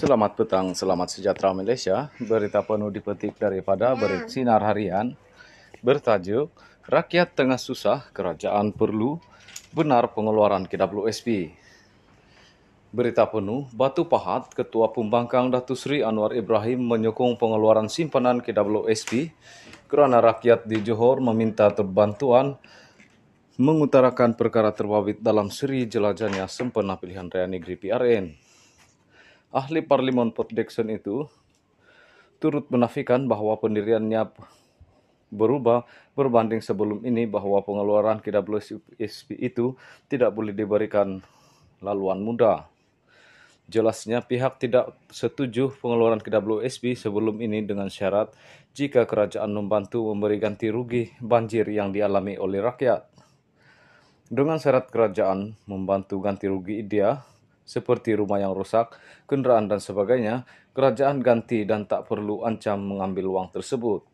Selamat petang, selamat sejahtera Malaysia. Berita penuh dipetik daripada Bersinar Harian bertajuk Rakyat Tengah Susah, Kerajaan Perlu Benar Pengeluaran KWSP. Berita penuh, Batu Pahat, Ketua Pembangkang Datu Sri Anwar Ibrahim menyokong pengeluaran simpanan KWSP kerana rakyat di Johor meminta terbantuan mengutarakan perkara terbabit dalam seri jelajahnya sempena pilihan raya negeri PRN. Ahli Parlimen Port itu turut menafikan bahawa pendiriannya berubah berbanding sebelum ini bahawa pengeluaran KWSP itu tidak boleh diberikan laluan muda. Jelasnya pihak tidak setuju pengeluaran KWSP sebelum ini dengan syarat jika kerajaan membantu memberi ganti rugi banjir yang dialami oleh rakyat. Dengan syarat kerajaan membantu ganti rugi dia seperti rumah yang rosak, kenderaan dan sebagainya, kerajaan ganti dan tak perlu ancam mengambil wang tersebut.